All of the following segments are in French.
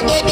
Todo, todo.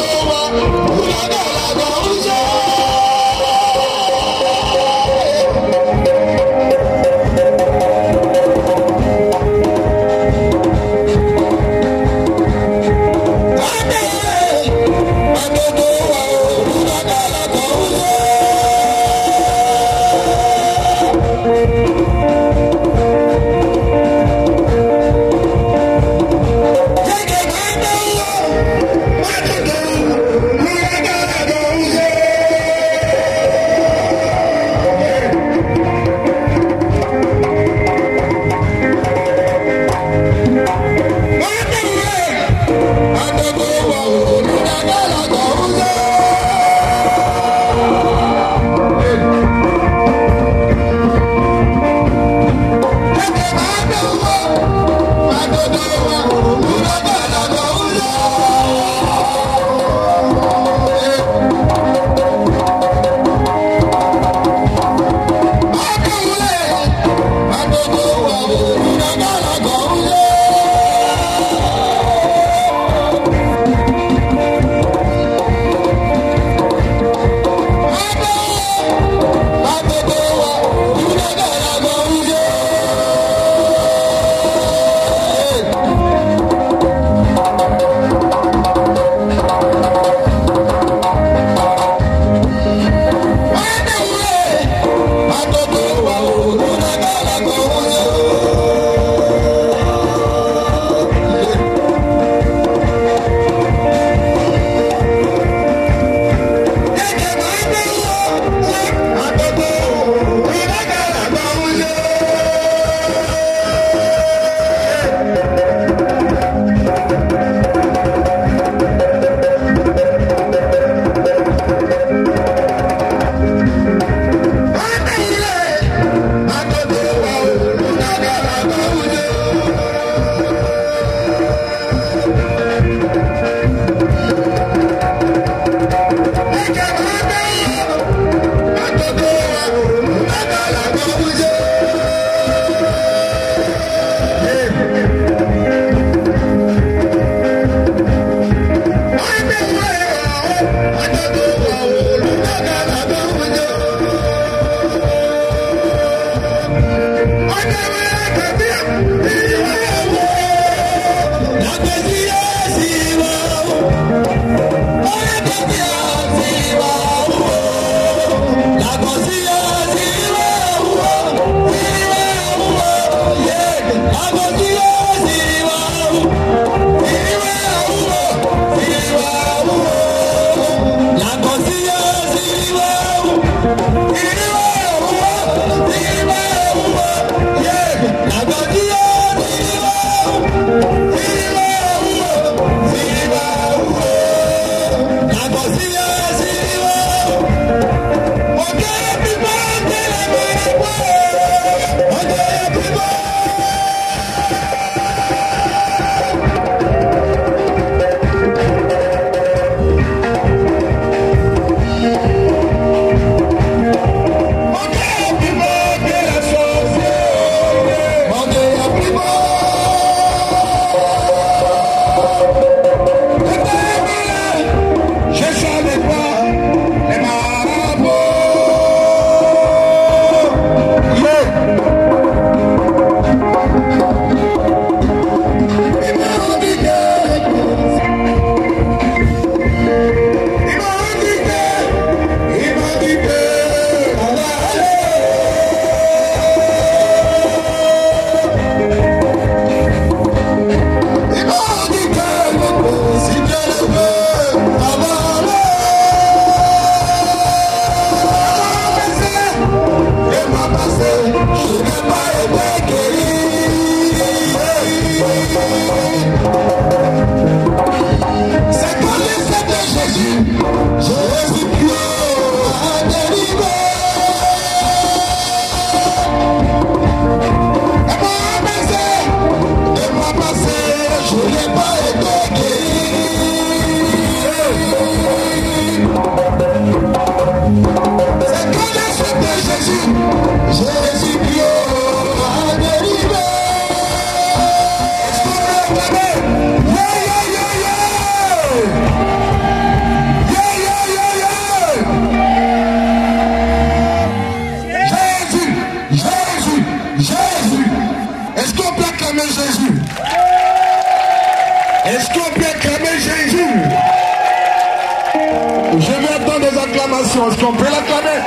Est-ce qu'on peut l'acclamer?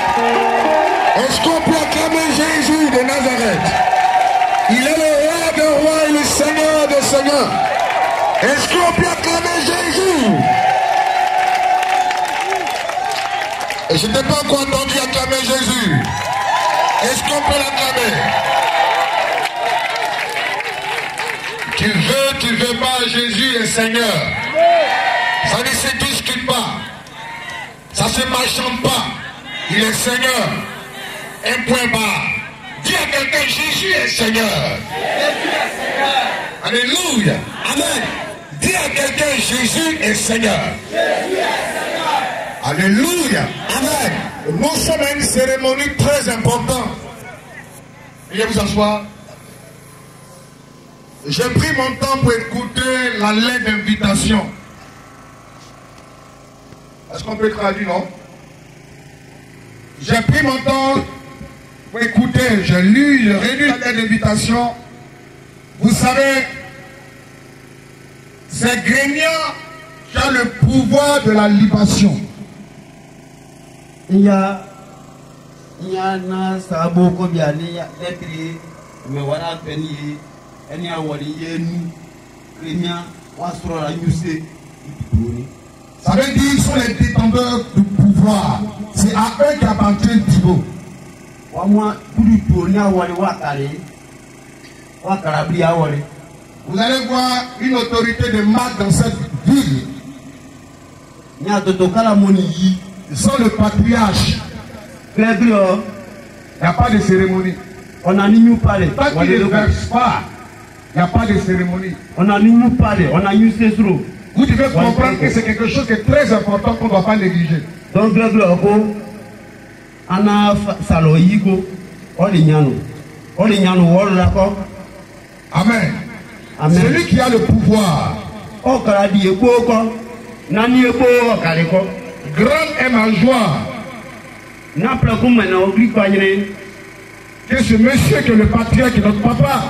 Est-ce qu'on peut acclamer Jésus de Nazareth? Il est le roi des rois et le seigneur des seigneurs. Est-ce qu'on peut acclamer Jésus? Et je n'ai pas encore entendu acclamer Jésus. Est-ce qu'on peut l'acclamer? Tu veux, tu veux pas, Jésus est Seigneur. Ça ne se discute pas. Ça se marchande pas. Il est Seigneur. Un point bas. Dis à quelqu'un, Jésus est Seigneur. Alléluia. Amen. Dis à quelqu'un, Jésus est Seigneur. Alléluia. Amen. Nous sommes à une cérémonie très importante. Veuillez vous asseoir. J'ai pris mon temps pour écouter la lettre d'invitation. Est-ce qu'on peut traduire, non J'ai pris mon temps pour écouter. J'ai lu, j'ai relu la lettre d'invitation. Vous savez, c'est Grégna qui a le pouvoir de la libation. Il y a il y a un sabo ko bi ani lettre me wala peni eni awori yenu kremia wa soro la nyuse Ça veut dire qu'ils sont les détenteurs du pouvoir. C'est à eux qu'appartient Thibaut. wa mwa kudu to ni awori wa kale wa karabri awori Vous allez voir une autorité de marque dans cette ville. ni atoto kala moni yi Ils sont le patriarche. gregori o Il n'y a pas de cérémonie. ona ni nyu pale Tant wa qu'il le ne ko verse pas, il n'y a pas de cérémonie. ona ni nyu pale ona nyuse suro Vous devez comprendre que c'est quelque chose qui est très important qu'on ne doit pas négliger. donc gregori o ko ana fa- salo yi ko o le nyanu o le nyanu wọlọ la kọ Amen. amen. Celui qui a le pouvoir, ọkara di ekpo kọ nani ekpo ọkari kọ grande est ma joie. N'apẹlẹ kó mẹnà orí kpanyere que ce monsieur que le patriarche, notre papa,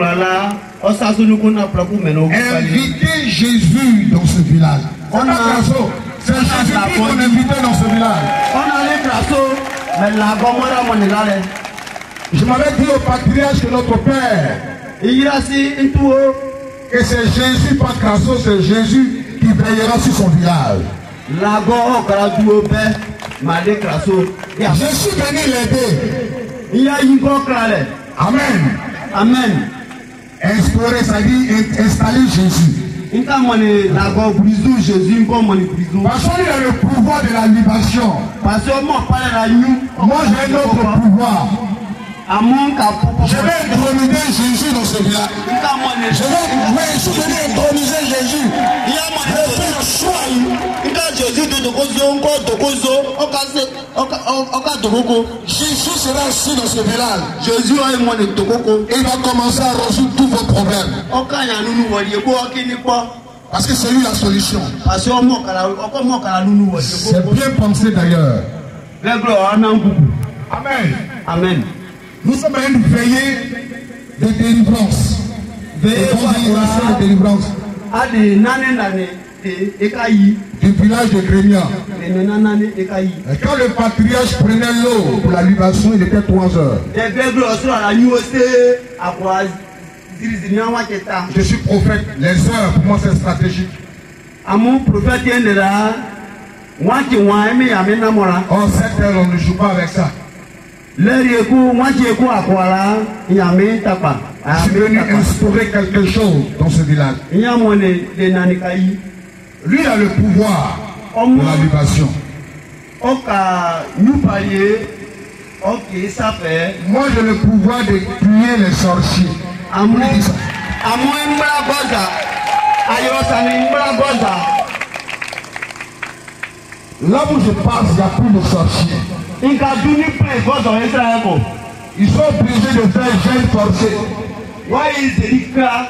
la a invité Jésus dans ce village. On On a- a C'est Jésus a- qu'on a invité dans ce village. kraso mẹlẹ agbọmọdé mọ̀nìlá rẹ Je m'avais dit au patriarche que notre père, ìyírasí ntúwo que c'est Jésus, pas Crasso, c'est Jésus qui veillera sur son village. yà Je suis venu l'aider. yìí kọ́ kra rẹ Amen. Amen. Instaurer, ça dit installer Jésus. Parce qu'il a le pouvoir de la libation. Moi j'ai un autre pouvoir. Je vais introniser Jésus dans ce village. Je vais, vais introniser Jésus, je faire un choix. jésus sera assis dans ce village. jésus il va commencer à résoudre tous vos problèmes. Parce que c'est lui la solution. C'est bien pensé d'ailleurs. Amen. amen. Nous sommes à une veillée de délivrance. Veillée de délivrance du village de Grémia. Et quand le patriarche prenait l'eau pour la libération, il était 3 heures. Je suis prophète. Les heures, pour moi, c'est stratégique. Nàmọ́ra. Or, cette heure, on ne joue pas avec ça. Je suis venu instaurer quelque chose dans ce village. Lui a le pouvoir Ọmọ de la libération. ọkà nyúpàlẹ̀ ọkè sáfẹ̀. Moi, j'ai le pouvoir de tuer les sorciers. Là où je passe, il n'y a plus de sorciers. Ils sont obligés de faire jeûne forcé. wáyé zèlíkà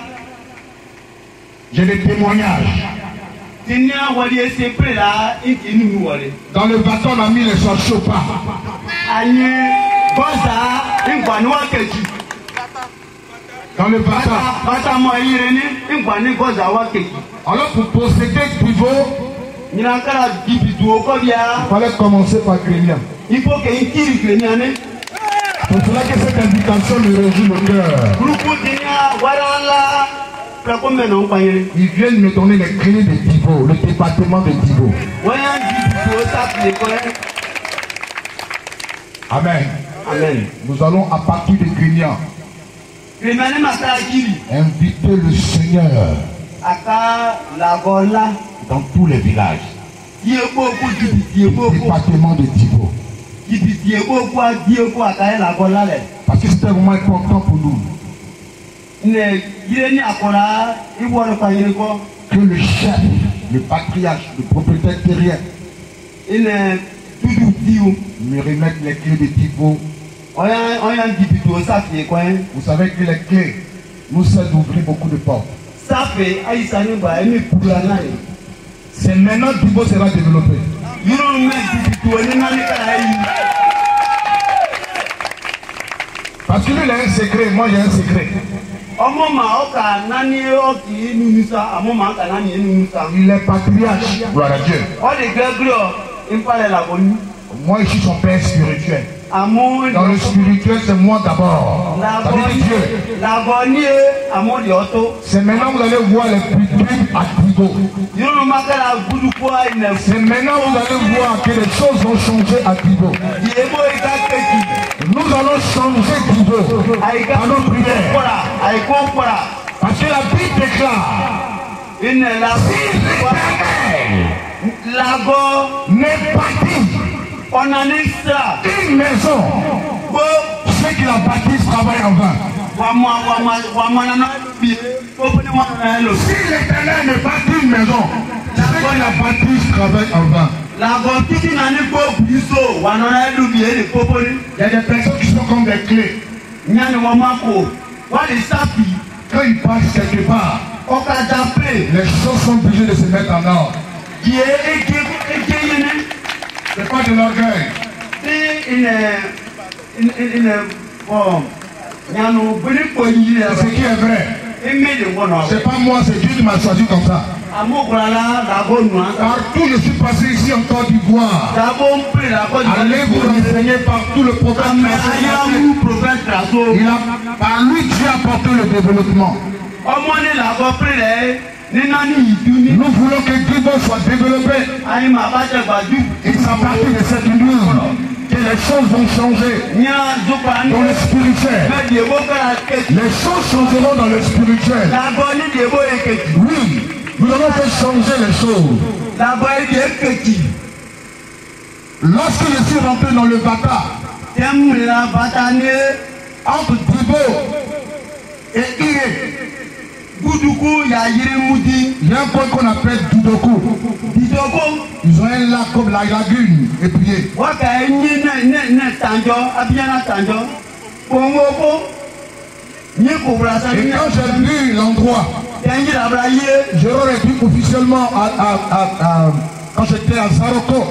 J'ai des témoignages. Dans le bâton, on a mis les sorciers au pas. ànyé bọ́sà ńgbà ní wákẹ́jì. Dans le bâton. Alors, pour posséder pivot, il fallait commencer par Grémia. Ifo kẹ́yìn kiri gbẹ̀mí ni. C'est pour cela que cette indication me réjouit le cœur. burúkú ti ní wàrà ńlá pẹ̀kọ́ mẹ́nà ń panyẹrẹ. Ils viennent me donner les clés de Divo, le département de bibidu sáfìlẹ̀ kọ́ Amen. amen. Nous allons, à partir de kiri. inviter le Seigneur dans tous les villages. Le département de Divo. jìbìtì èkó kó a di èkó àkàyè làgọ́ lálẹ́. Parce que c'était vraiment important pour nous que le chef, le patriarche, le propriétaire terrien dúdú di o. me remette les clés de yẹn. Vous savez que les clés nous servent d'ouvrir beaucoup de portes. C'est maintenant que Divo sera développé. Yúrò mẹ́ jìbìtì o ní náà ní kára yìí. Parce que lui, il a un secret, moi j'ai un secret. Ọmọ mà ọkà nání ọkì inú nísà àmọ́ mà ọkà nání inú nísà. Il est patriarche, gloire à Dieu. Ọ̀dì gẹ́gẹ́rẹ́ ìpalẹ̀ làgọ́ ní. Moi, je suis son père spirituel. Dans le spirituel, c'est moi d'abord. Dieu. C'est maintenant que vous allez voir les tribus à fún. C'est maintenant que vous allez voir que les choses vont changer à kejì. Nous allons changer Àyíká à nos prières. Parce que la Bible déclare la làgọ́ n'est bâti On en extra. Une maison. Oh. Ceux qui la bâtissent travaillent en vain. Si l'éternel ne bâtit une maison, ceux qui la bâtissent travaillent en vain. Il y a des personnes qui sont comme des clés. Quand ils passent quelque part, les choses sont obligées de se mettre en ordre. C'est pas de l'orgueil. C'est ce qui est vrai. C'est pas moi, c'est Dieu qui m'a choisi comme ça. Partout, je suis passé ici en Côte d'Ivoire. Allez vous renseigner partout le prophète. Il a, par lui, Dieu a apporté le développement. Nous voulons que Divo soit développé. Et à partir de cette nuit que les choses vont changer dans le spirituel. Les choses changeront dans le spirituel. Oui, Nous avons fait changer les choses. Lorsque je suis rentré dans le Bata, entre Dibo et Iré, guduku yayiri mudi il y a un point qu'on appelle Dudoku. didoko Ils ont un lac comme la lagune nye kowura sa Et quand j'ai vu l'endroit, ye j'aurais dit officiellement à, à, à, quand j'étais à Zaroko,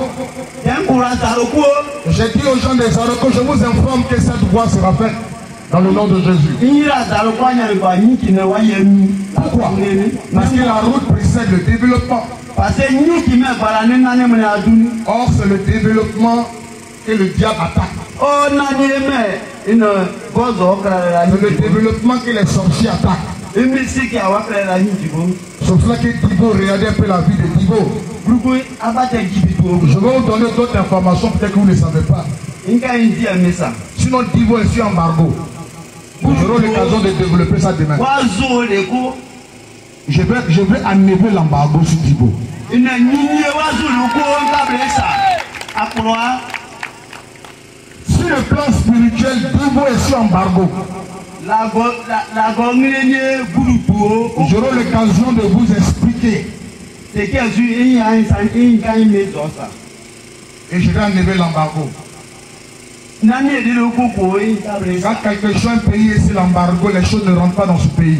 j'ai dit aux gens des Zaroko, je vous informe que cette voie sera faite dans le nom de Jésus. Pourquoi? Parce que la route précède le développement. Or, c'est le développement que le diable attaque. o nani mɛ ina gɔzɔ kɛra la C'est le développement que les sorciers attaquent. C'est pour cela que Thibaut, regardez un peu la vie de jibitu o Je vais vous donner d'autres informations, peut-être que vous ne savez pas. Sinon, Thibaut est sur embargo. Nous aurons l'occasion de développer ça demain. Je vais, je vais enlever l'embargo sur Dibo. Si le plan spirituel, Dibo est sous embargo. J'aurai l'occasion de vous expliquer. Et je vais enlever l'embargo. Quand quelque chose payé sur l'embargo, les choses ne rentrent pas dans ce pays.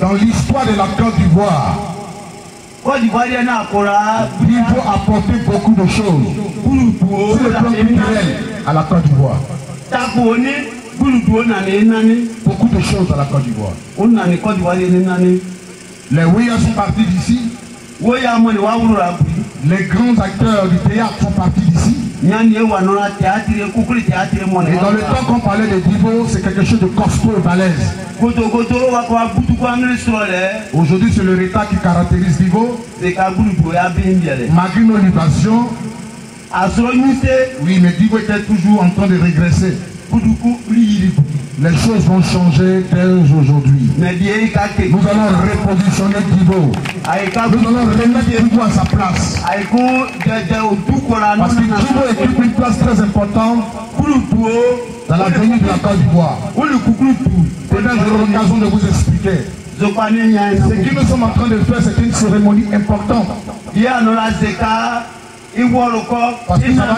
Dans l'histoire de la Côte d'Ivoire, Côte d'Ivoire yɛ n'a kora Thibaut a apporté beaucoup de choses sur le plan culturel à la Côte d'Ivoire. Beaucoup de choses à la Côte d'Ivoire. Les Ouïas sont partis d'ici. Les grands acteurs du théâtre sont partis d'ici. Et dans le temps qu'on parlait de Thibaut, c'est quelque chose de costaud et balèze. Aujourd'hui, c'est le retard qui caractérise Thibaut. de ka gurutu o y'a bɛn biɛ lɛ Malgré nos libations, oui, mais Thibaut était toujours en train de régresser. Les choses vont changer dès aujourd'hui. Nous allons repositionner ka Nous allons remettre Thibaut à sa place. Parce que Thibaut occupe une place très importante dans l'avenir de la Côte d'Ivoire. Peut-être j'aurai l'occasion de vous expliquer. Ce que nous sommes en train de faire, c'est une cérémonie importante. la Parce que va,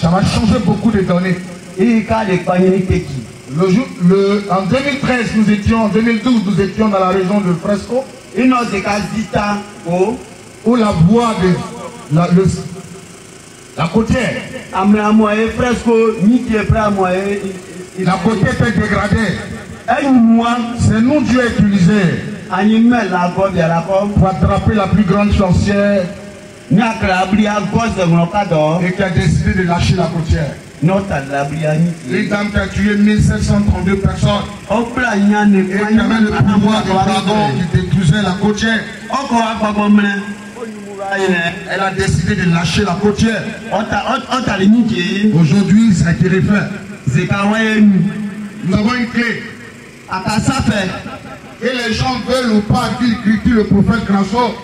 ça va changer beaucoup de données. Le jour, le, en 2013, nous étions, en 2012, nous étions dans la région de Fresco, où la voie de la, le, la côtière, la côtière était dégradée. C'est nous Dieu a utilisé. pour attraper la plus grande sorcière. Et qui a décidé de lâcher la côtière. Dame qui a tué 1732 personnes et qui avait le pouvoir de dragon qui détruisait la côtière. Elle a décidé de lâcher la côtière. Aujourd'hui, ça a été refait. Nous avons une clé. Et les gens veulent ou pas qu'ils critiquent le prophète Grasso.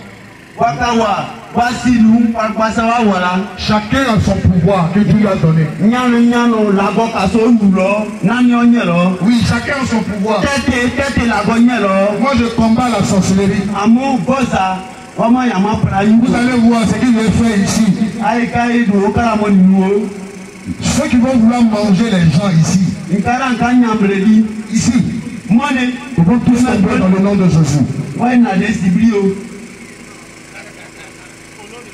Chacun a son pouvoir que Dieu lui a donné. Oui, chacun a son pouvoir. Moi, je combats la sorcellerie. Vous allez voir ce qu'il veut faire ici. nuwo Ceux qui vont vouloir manger les gens ici, ici, ils vont tous tomber dans le nom de Jésus. wɔyi na de sibiri o lagɔnge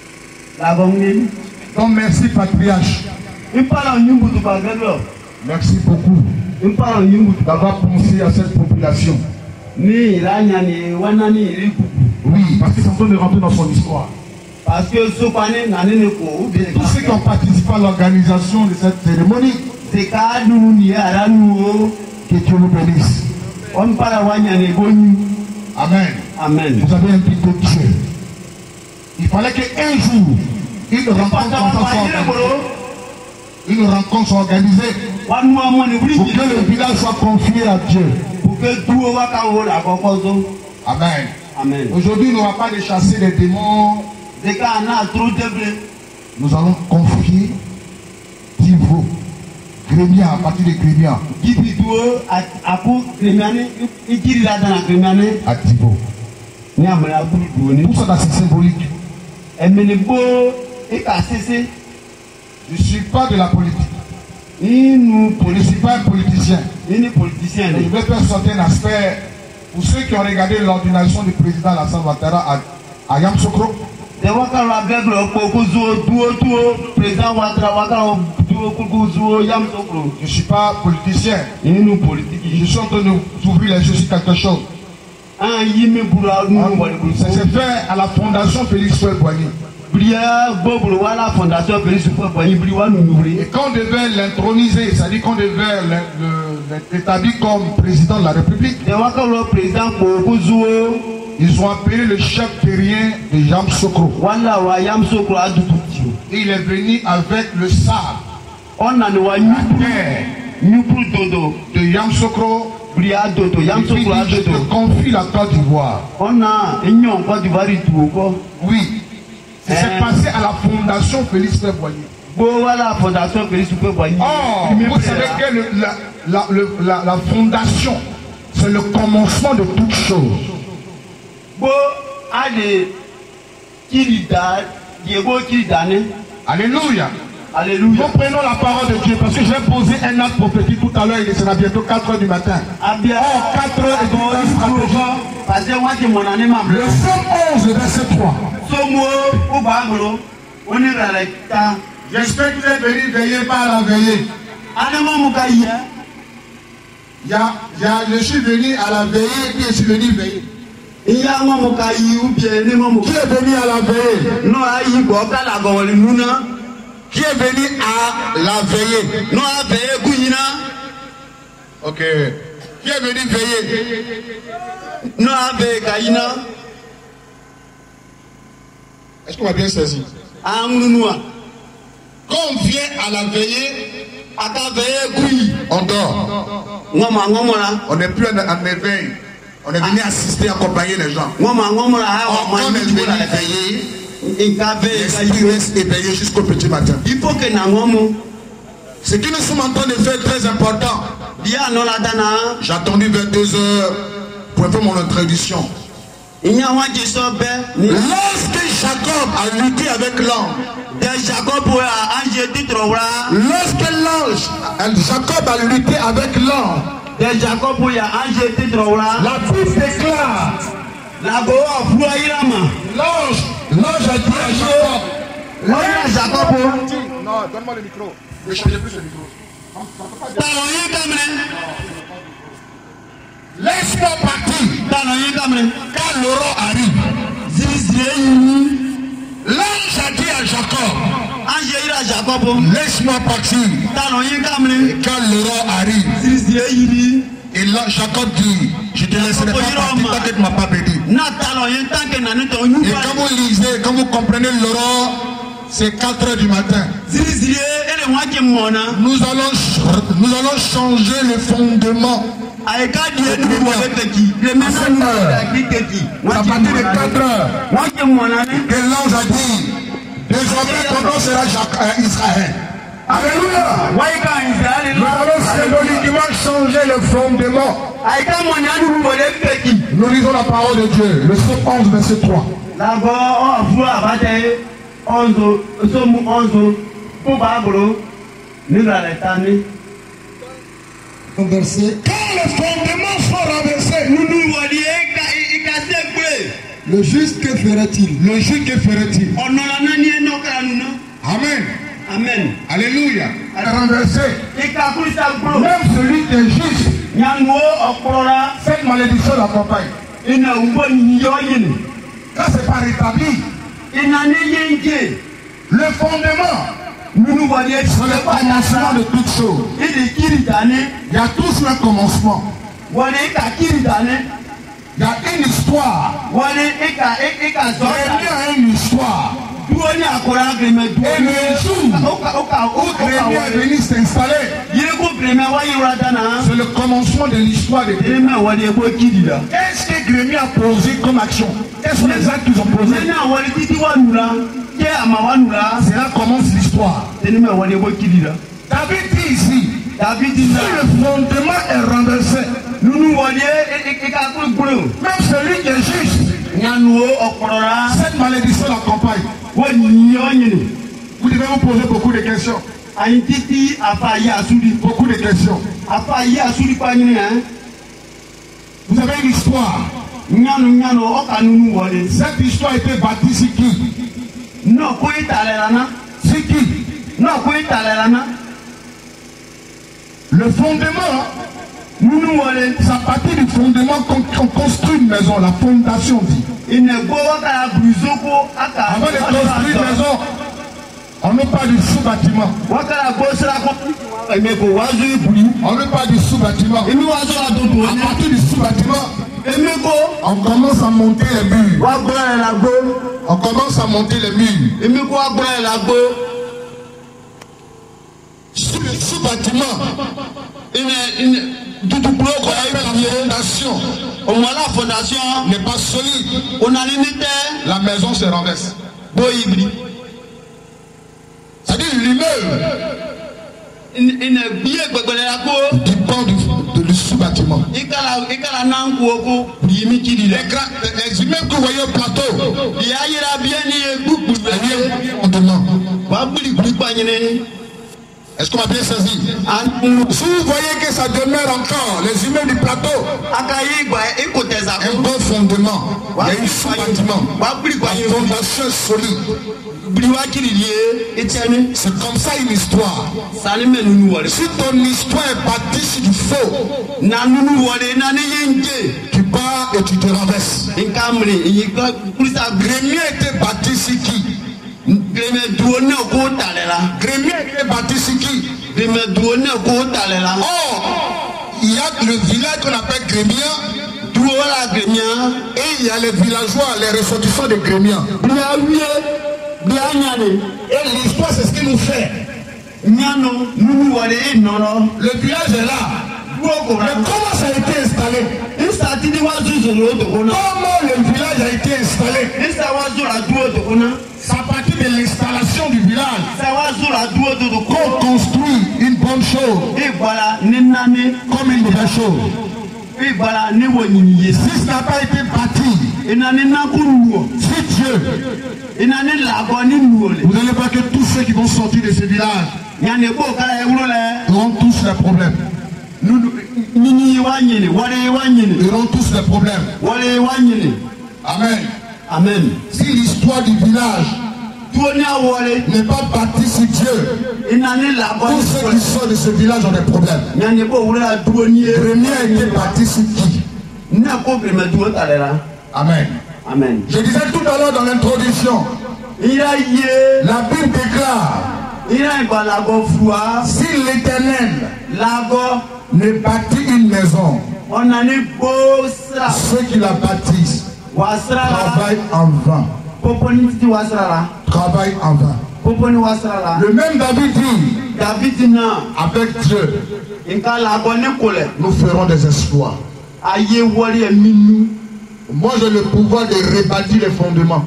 Donc, merci, patriarche. Merci beaucoup d'avoir pensé à cette population. Oui, parce sont en train de rentrer dans son histoire. parce que Tous ceux qui ont participé à l'organisation de cette cérémonie, que Dieu vous bénisse. Amen. amen. Vous avez invité Dieu. Il fallait qu'un jour, il rencontre une rencontre soit organisée pour que le village soit confié à Dieu. Amen. amen. Aujourd'hui, nous n'aurons pas de chasser les démons. Nous allons confier Tivo, Grémia, à partir de Grémia, à ni. Tout ça, c'est symbolique. Je ne suis pas de la politique. Je ne suis pas un politicien. je vais faire sortir un aspect pour ceux qui ont regardé l'ordination du président Alassane Ouattara à, à Yamsoukro. Je ne suis pas politicien. Je suis en train de vous ouvrir les yeux sur quelque chose. Wale bulu. Ça s'est fait à la fondation Félix Fouet Boigny. bilia gbɔbolo wala fondation polisi fɔ bɔnyi bili wa nunu wuli. Et quand on devait l'introniser, c'est-à-dire qu'on devait l'établir comme président de la République, ils ont appelé le chef terrien de adudu tiwo. Et il est venu avec le sable la terre de Yamsoukro. bilia dit, je confie la Côte d'Ivoire. ɔna enyɔ Côte d'Ivoire. Oui. Ça s'est Euh. passé à la fondation Félix gbɔ wala fondation bɔnyi. Or, vous savez que le- la, la- le- la- la fondation, c'est le commencement de toute chose. yego kiri da ne. Alléluia. Alléluia. Nous prenons la parole de Dieu parce que j'ai posé un acte prophétique tout à l'heure, il sera bientôt 4 heures du matin. abia Or, 4 heures et demie de stratégie. parce que waati mɔna ne ma Le bila. Somme 11, verset 3. somo o b'a bolo o ni rara ta. J'espère que vous êtes venus veiller par la veillée. adama mu ka yɛ. Il y a, il y a- je suis venu à la veillée et puis je suis venu veiller. i y'a ŋɔ mu ka yi ou bien ne n'o y'a yi gbɔ mun na. Qui est venu à la veillée n'o y'a bɛɛ ye kun ɲina. Ok. Qui est venu veiller n'o y'a bɛɛ ka ɲina. Est-ce qu'on va bien saisir? Wa. Quand on vient à la veillée, a ka bɛɛ ye kun yi. on dort. On n'est plus en, éveil. On est venu assister, accompagner les gens. Or, quand on est venu veiller, l'esprit reste éveillé jusqu'au petit matin. il. Ce que nous sommes en train de faire est très important. J'ai attendu 22 heures pour faire mon introduction. ni Lorsque Jacob a lutté avec wura. lorsque l'ange, euh, Jacob a lutté avec wura. la Bible déclare, l'ange, l'ange a dit à Jacob, wọ́n yà jacob. non, donne-moi le micro, ne changez plus le micro. kàmínẹ́. Laisse-moi partir, tànà yín kàmínẹ́. car l'aurore arrive. zirizire yìí. L'ange a dit à Jacob, ange yira jacob. laisse-moi partir, yín kàmínẹ́. car l'aurore arrive. zirizire yìí. Et là, Jacob dit, je te laisserai pas partir tant que tu ne m'as pas béni. Et quand vous lisez, quand vous comprenez l'aurore, c'est 4 heures du matin. mọ̀nà. Nous allons, ch- nous allons changer le fondement. À partir de mọ̀nà. 4 heures, que l'ange a dit, désormais ton nom sera Jacques- euh, Israël. Alléluia. Nous allons symboliquement changer le fondement. Nous lisons la parole de Dieu, le Psaume 11, verset 3. labɔ ɔfu abatɛ ɔnzo somu ɔnzo fún baabolo nígbà rẹ ta ni. Verset. Quand le fondement sera renversé, le juste que ferait-il? Le juste que ferait-il? Amen. Amen. Alléluia. Renversé. Même celui qui est juste, cette malédiction l'accompagne. Quand c'est pas rétabli, le fondement, nínú wọlé c'est le commencement de toutes choses. Il y a toujours un commencement. Il y a une histoire. Il y a une histoire. Et ó où kà Grémy est wọlé. venu s'installer, c'est le commencement de l'histoire de Grémy. gèrèmẹ wọlé kó kiri la. Qu'est-ce que Grémy a posé comme action Quels sont les actes qu'ils ont posés la. C'est là commence l'histoire. la. David dit ici, dàbí ti si le fondement est renversé, ẹ ká kúrò gbúrò. même celui qui est juste, cette malédiction l'accompagne. Vous devez vous poser beaucoup de questions. ayi titi afa yi asuli. Beaucoup de questions. asuli kpa nyini hàn. Vous avez une histoire. Cette histoire a été bâtie sur qui? Ìtàlẹ̀ la ná. Sur qui? Ìtàlẹ̀ la ná. Le fondement. C'est à partir du fondement qu'on construit une maison, la fondation dit. Avant de construire une maison, on ne parle du sous-bâtiment. On ne parle du sous-bâtiment. À ní. partir du sous-bâtiment, on commence à monter les murs. On commence à monter les murs. Sous le sous-bâtiment, dudukuloko ye nation òun ala fondation n'est pas solide onanini tɛ la maison se renverse boyibiri c'est à dire l'immeuble ina bie gbẹgbẹlẹla ko. dépend du de le sous bâtiment. i kala i kala n'an ko ko. yimi ci di la. les grands les humains que vous voyez au plateau. y'a yira bien ni ye gbukulu. ayi on demande. wa buli gbuli pa ɲinɛ. Est-ce qu'on a bien saisi a nu. Si vous voyez que ça demeure encore, les immeubles du plateau, un bon fondement, il y a une kpa ɲinɛ. fondation solide. C'est comme ça une histoire. Si ton histoire est bâtie sur du faux, tu pars et tu te renverses. Grémier était bâti sur qui? Ko bâti sur qui? Ko. Or, il y a le village qu'on appelle Grémien duwo la gbɛmɛ. et il y a les villageois, les ressortissants de ɲani. Et l'histoire, c'est ce qui nous fait. Le village est là. Mais comment ça a été installé? Comment le village a été installé? C'est à partir de l'installation du village. Qu'on construit une bonne chose. E comme une nouvelle chose. e. Si ce n'a pas été bâti, si Dieu, vous allez voir que tous ceux qui vont sortir de ce village auront tous les problèmes. Ils auront tous les problèmes. Amen. Amen. Si l'histoire du village n'est pas bâtie sur Dieu, tous ceux qui le. sortent de ce village ont des problèmes. Grémien a été bâti sur qui? Le. Amen. amen. Je disais tout à l'heure dans l'introduction, la Bible déclare, si l'Éternel ne bâtit une maison, ceux qui la bâtissent travaillent en vain. Travaillent en vain. Le même David dit, davidi na. avec Dieu, nous ferons des exploits. Moi, j'ai le pouvoir de rebâtir les fondements.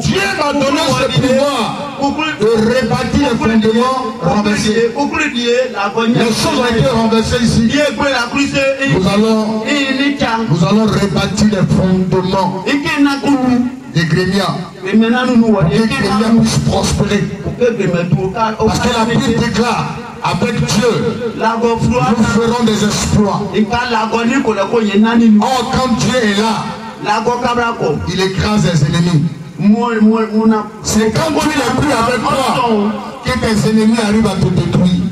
Dieu m'a donné ce pouvoir de rebâtir les fondements renversés. Les choses ont été renversées ici. Nous allons, nous allons rebâtir les fondements des wari. que Grémiens puissent prospérer. Parce que la Bible déclare, avec Dieu, nous ferons des exploits. Or, quand Dieu est là, il écrase les ennemis. C'est quand Dieu n'est plus avec toi que tes ennemis arrivent à te détruire.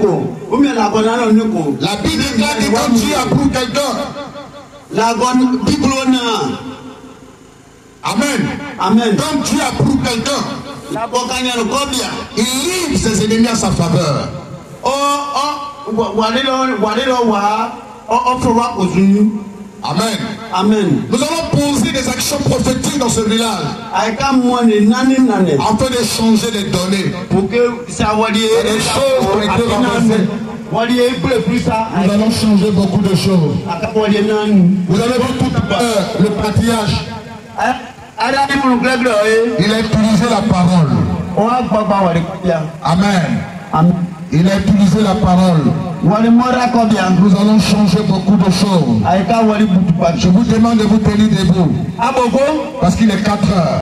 ko ou bien ko. La Bible déclare que quand Dieu a pris quelqu'un, labɔ bibolo na. Amen. amen. Quand Dieu a pris quelqu'un, bia. il livre ses ennemis à sa faveur. fɔ wa ko zunu. Amen. amen Nous allons poser des actions prophétiques dans ce village. Afin de changer les données. pour que ye Les choses plus sa Nous allons changer beaucoup de choses. a ka wali ye nani. Vous avez vu tout à l'heure le filɛ bila o ye Il a utilisé la parole. amen. Il a utilisé la parole. Nous allons changer beaucoup de choses. Je vous demande de vous tenir debout a bɔ ko. parce qu'il est 4 heures.